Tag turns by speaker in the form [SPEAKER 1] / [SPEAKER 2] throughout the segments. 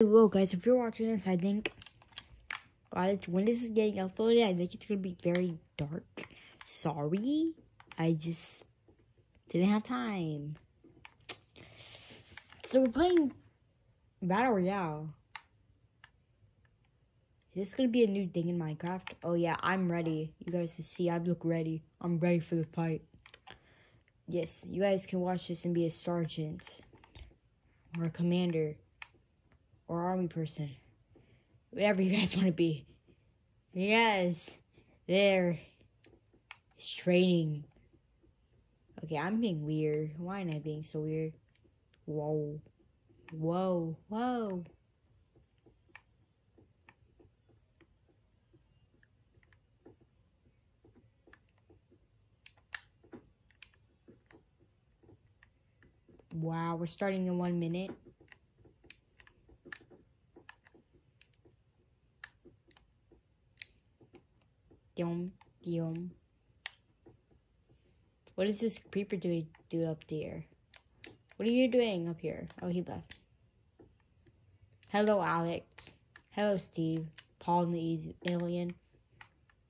[SPEAKER 1] Hello guys, if you're watching this, I think when this is getting uploaded, I think it's gonna be very dark. Sorry, I just didn't have time. So we're playing Battle Royale. Is this gonna be a new thing in Minecraft? Oh yeah, I'm ready. You guys can see I look ready. I'm ready for the fight. Yes, you guys can watch this and be a sergeant or a commander or army person. Whatever you guys want to be. Yes, there is training. Okay, I'm being weird. Why am I being so weird? Whoa. Whoa. Whoa. Wow, we're starting in one minute. Dum, dum. What is this creeper doing do up there? What are you doing up here? Oh, he left. Hello, Alex. Hello, Steve. Pawn the easy alien.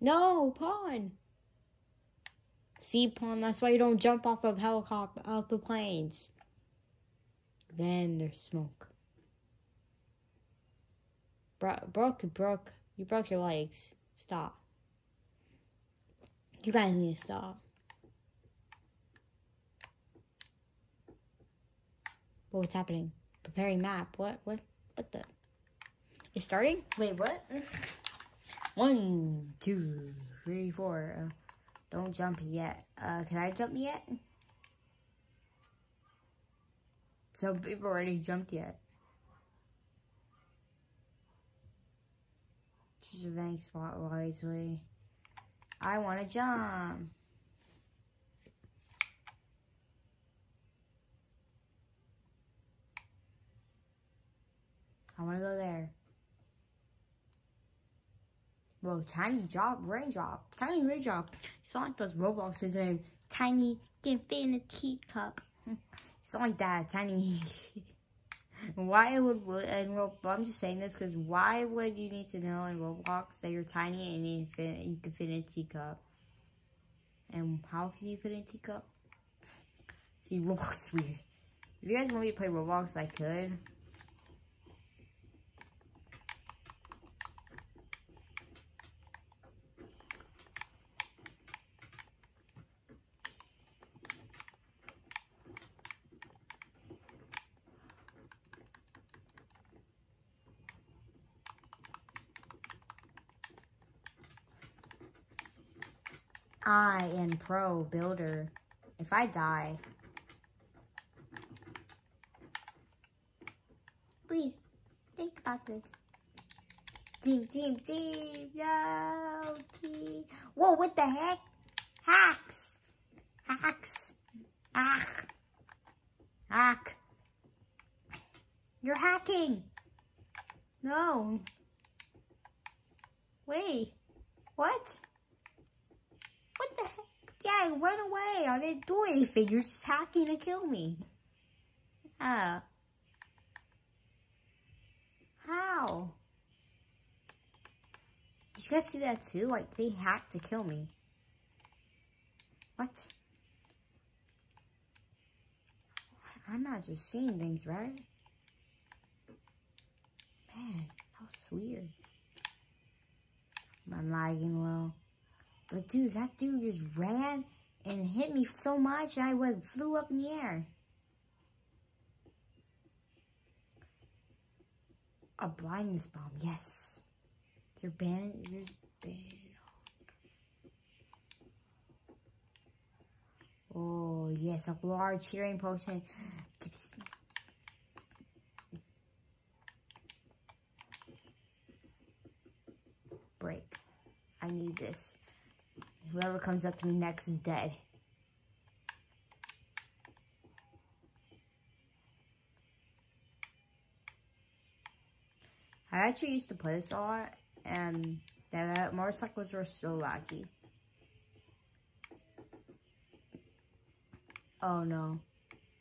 [SPEAKER 1] No, Pawn. See, Pawn, that's why you don't jump off of helicopter, off the planes. Then there's smoke. Bro broke, broke. You broke your legs. Stop. You guys need to stop. what's happening? Preparing map. What? What? What the? It's starting? Wait, what? One, two, three, four. Uh, don't jump yet. Uh, can I jump yet? Some people already jumped yet. Choose a nice spot wisely. I want to jump. I want to go there. Whoa, tiny drop, raindrop, tiny raindrop. Sonic does Roblox is a tiny infinity cup. It's not like that, tiny. why would and Roblox? I'm just saying this because why would you need to know in Roblox that you're tiny and you can fit in a teacup? And how can you fit in a teacup? See, Roblox is weird. If you guys want me to play Roblox, I could. I am pro builder. If I die, please think about this. Team, team, team, yo, team. Whoa, what the heck? Hacks. Hacks. Ah. Hack. You're hacking. No. Wait. What? What the heck? Yeah, run away. I didn't do anything. You're just hacking to kill me. Yeah. How? Did you guys see that too? Like, they hacked to kill me. What? I'm not just seeing things, right? Man, that was weird. I'm lagging low. But dude, that dude just ran and hit me so much I went flew up in the air. A blindness bomb, yes. You're banned. You're banned. Oh yes, a large hearing potion. Break. I need this. Whoever comes up to me next is dead. I actually used to play this a lot, and the motorcycles were so laggy. Oh no,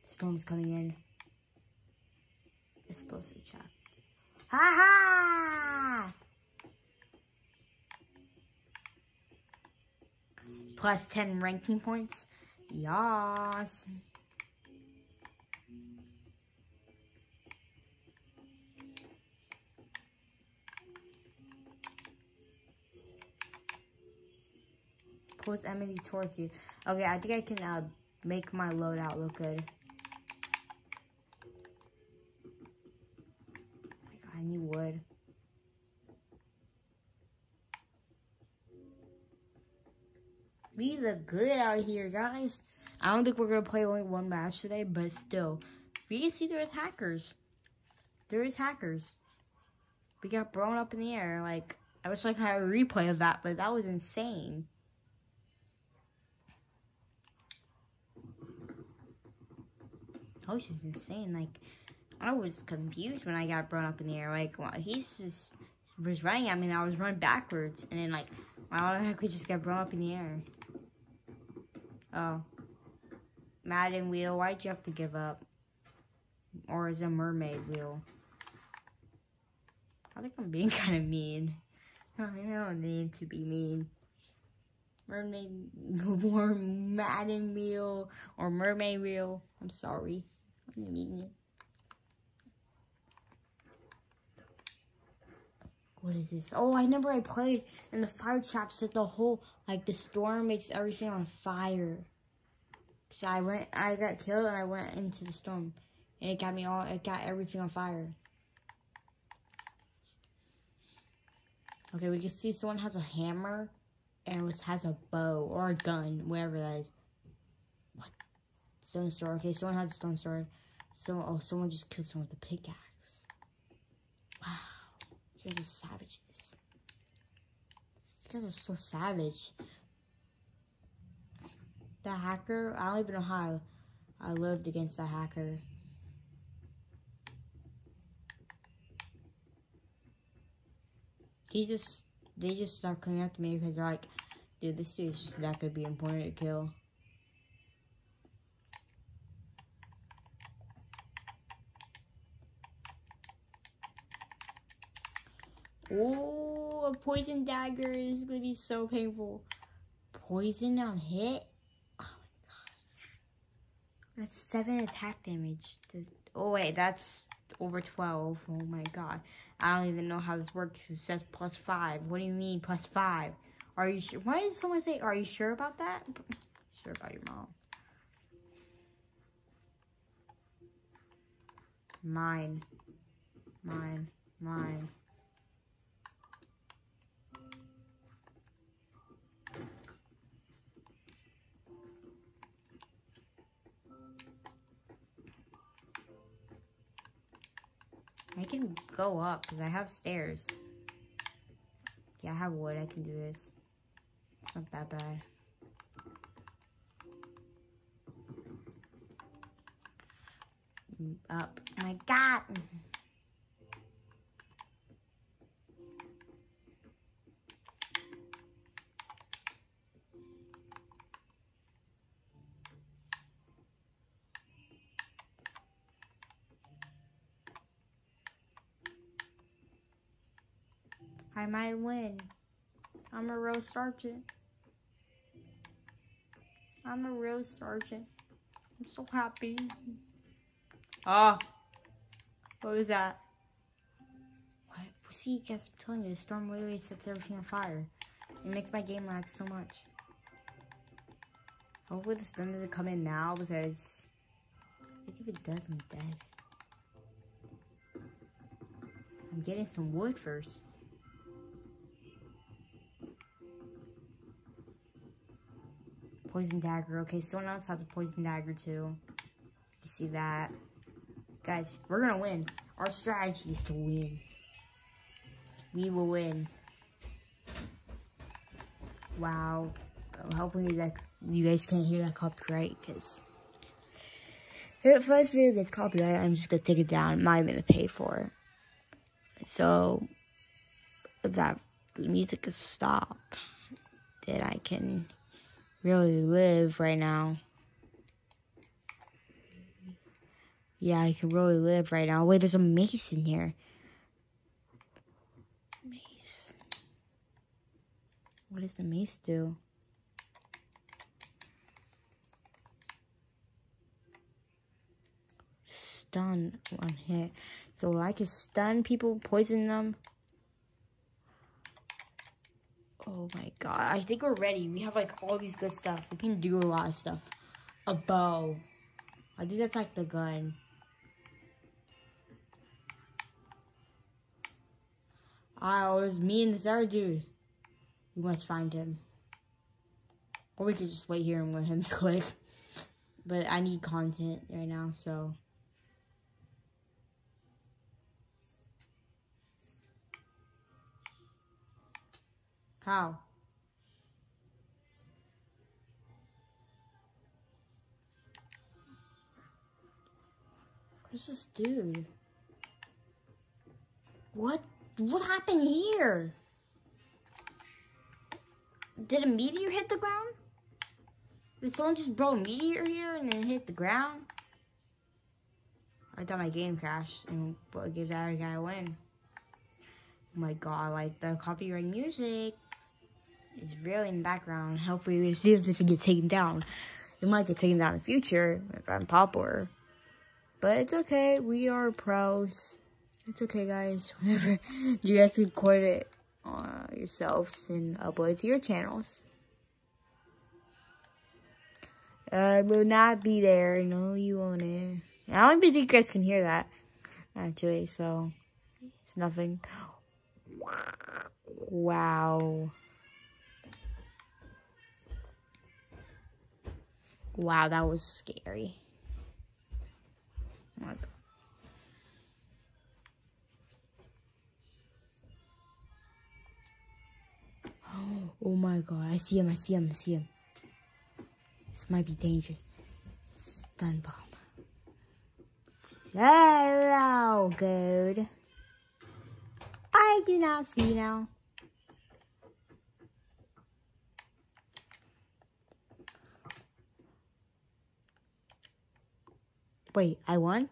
[SPEAKER 1] storm's coming in. Explosive trap. Ha ha! Plus 10 ranking points. Yas. Pulls Emily towards you. Okay, I think I can uh, make my loadout look good. I need wood. We look good out here, guys. I don't think we're going to play only one match today, but still. We can see there's hackers. There is hackers. We got blown up in the air. Like, I wish I could a replay of that, but that was insane. Oh, was just insane. Like, I was confused when I got blown up in the air. Like, well, he's just was running at me, and I was running backwards, and then like, heck we just got blown up in the air? Oh, Madden wheel. Why'd you have to give up? Or is a mermaid wheel? I think I'm being kind of mean. I don't need to be mean. Mermaid or Madden wheel or mermaid wheel. I'm sorry. Mean. What is this? Oh, I remember I played and the fire trap set the whole, like the storm makes everything on fire. So I went, I got killed and I went into the storm. And it got me all, it got everything on fire. Okay, we can see someone has a hammer and was, has a bow or a gun, whatever that is. What? Stone sword. Okay, someone has a stone sword. So, oh, someone just killed someone with a pickaxe. Wow. You guys are savages. You guys are so savage. The hacker, I don't even know how I lived against that hacker. He just, they just start coming after me because they're like, dude, this dude's just not going to be important to kill. Oh, a poison dagger is gonna be so painful. Poison on hit? Oh my god. That's 7 attack damage. Oh wait, that's over 12. Oh my god. I don't even know how this works. It says plus 5. What do you mean plus 5? Are you sure? Why did someone say, are you sure about that? Sure about your mom. Mine. Mine. Mine. I can go up because I have stairs. Yeah, I have wood. I can do this. It's not that bad. Mm, up. Oh my god! I might win. I'm a real sergeant. I'm a real sergeant. I'm so happy. Ah. Oh, what was that? What? See, guys, I'm telling you, the storm literally sets everything on fire. It makes my game lag so much. Hopefully the storm doesn't come in now because I think if it does, I'm dead. I'm getting some wood first. Poison dagger. Okay, someone else has a poison dagger too. You see that? Guys, we're gonna win. Our strategy is to win. We will win. Wow. Hopefully that you guys can't hear that copyright because if this video gets copyrighted, I'm just gonna take it down. I'm not even gonna pay for it. So if that music is stop, then I can really live right now. Yeah, I can really live right now. Wait, there's a mace in here. Mace. What does the mace do? Stun one hit. So I can stun people, poison them. Oh my god. I think we're ready. We have like all these good stuff. We can do a lot of stuff. A bow. I think that's like the gun. Oh, it was me and this other dude. We must find him. Or we could just wait here and let him click. But I need content right now, so. How? Where's this dude? What? What happened here? Did a meteor hit the ground? Did someone just blow a meteor here and then hit the ground? I thought my game crashed and gives that guy a win? Oh my god, like the copyright music is really in the background. Hopefully we see if this gets taken down. It might get taken down in the future if I'm popular. But it's okay, we are pros. It's okay guys. Whenever you guys can record it uh, yourselves and upload it to your channels. I will not be there. No, you won't. I don't think you guys can hear that, actually, so it's nothing. Wow. Wow, that was scary. Oh my God. Oh my god, I see him, I see him, I see him. This might be dangerous. Stun bomb. Hello, good. I do not see now. Wait, I won?